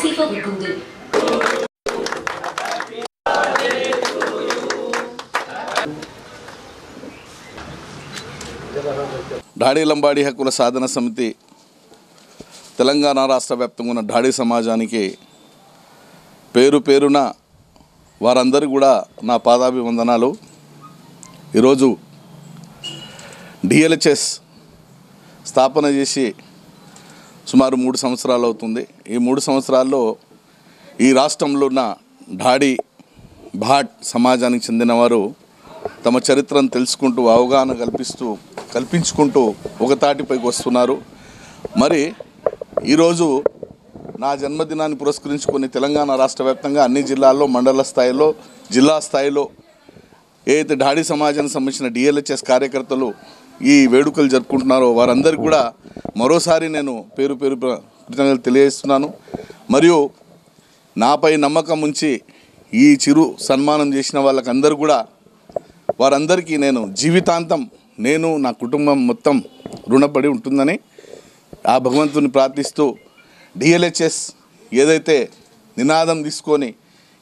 ఆసీఫ్ ఉంటుంది డాడీ లంబాడీ హక్కుల సాధన సమితి తెలంగాణ రాష్ట్ర వ్యాప్తంగా ఉన్న డాడీ సమాజానికి పేరు పేరున వారందరూ కూడా నా పాదాభివందనాలు. ఈరోజు డిఎల్హెచ్ఎస్ స్థాపన చేసి సుమారు మూడు సంవత్సరాలు అవుతుంది. ఈ మూడు సంవత్సరాల్లో ఈ రాష్ట్రంలో ఉన్న ఢాడీ భాట్ సమాజానికి చెందినవారు తమ చరిత్రను తెలుసుకుంటూ అవగాహన కల్పిస్తూ కల్పించుకుంటూ ఒక తాటిపైకి వస్తున్నారు. మరి ఈరోజు నా జన్మదినాన్ని పురస్కరించుకొని తెలంగాణ రాష్ట్ర వ్యాప్తంగా అన్ని జిల్లాల్లో మండల స్థాయిలో జిల్లా స్థాయిలో ఏదైతే ఢాడీ సమాజానికి సంబంధించిన డిఎల్హెచ్ఎస్ కార్యకర్తలు ఈ వేడుకలు జరుపుకుంటున్నారో వారందరికీ కూడా మరోసారి నేను పేరు పేరు కృతజ్ఞతలు తెలియజేస్తున్నాను. మరియు నాపై నమ్మకం ఉంచి ఈ చిరు సన్మానం చేసిన వాళ్ళకందరూ కూడా వారందరికీ నేను జీవితాంతం నేను నా కుటుంబం మొత్తం రుణపడి ఉంటుందని ఆ భగవంతుని ప్రార్థిస్తూ డిఎల్హెచ్ఎస్ ఏదైతే నినాదం తీసుకొని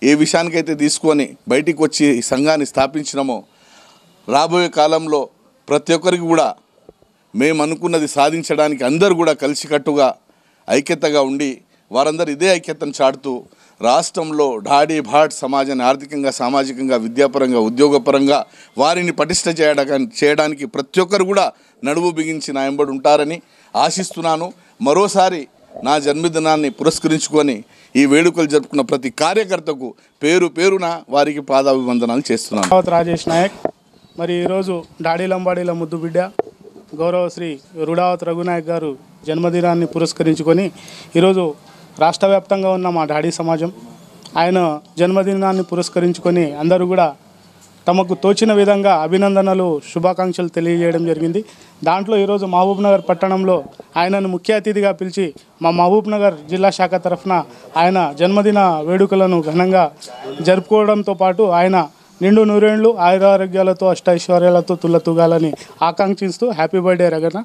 ఏ విషయానికైతే తీసుకొని బయటికి వచ్చి ఈ సంఘాన్ని స్థాపించినామో రాబోయే కాలంలో ప్రతి ఒక్కరికి కూడా మేము అనుకున్నది సాధించడానికి అందరూ కూడా కలిసికట్టుగా ఐక్యతగా ఉండి వారందరూ ఇదే ఐక్యతను చాటుతూ రాష్ట్రంలో ఢాడీ భాట్ సమాజాన్ని ఆర్థికంగా సామాజికంగా విద్యాపరంగా ఉద్యోగపరంగా వారిని పటిష్ట చేయడానికి చేయడానికి ప్రతి ఒక్కరు కూడా నడుము బిగించి నా వెంబడి ఉంటారని ఆశిస్తున్నాను. మరోసారి నా జన్మదినాన్ని పురస్కరించుకొని ఈ వేడుకలు జరుపుకున్న ప్రతి కార్యకర్తకు పేరు పేరున వారికి పాదాభివందనాలు చేస్తున్నాను. రాజేష్ నాయక్. మరి ఈరోజు డాడీ లంబాడీల ముద్దు బిడ్డ గౌరవ శ్రీ రుడావత్ రఘునాయక్ గారు జన్మదినాన్ని పురస్కరించుకొని ఈరోజు రాష్ట్ర వ్యాప్తంగా ఉన్న మా డాడీ సమాజం ఆయన జన్మదినాన్ని పురస్కరించుకొని అందరూ కూడా తమకు తోచిన విధంగా అభినందనలు శుభాకాంక్షలు తెలియజేయడం జరిగింది. దాంట్లో ఈరోజు మహబూబ్నగర్ పట్టణంలో ఆయనను ముఖ్య అతిథిగా పిలిచి మా మహబూబ్ నగర్ జిల్లా శాఖ తరఫున ఆయన జన్మదిన వేడుకలను ఘనంగా జరుపుకోవడంతో పాటు ఆయన నిండు నూరేళ్ళు ఆయురారోగ్యాలతో అష్టైశ్వర్యాలతో తుల్లతూగాలని ఆకాంక్షిస్తూ హ్యాపీ బర్త్డే రగన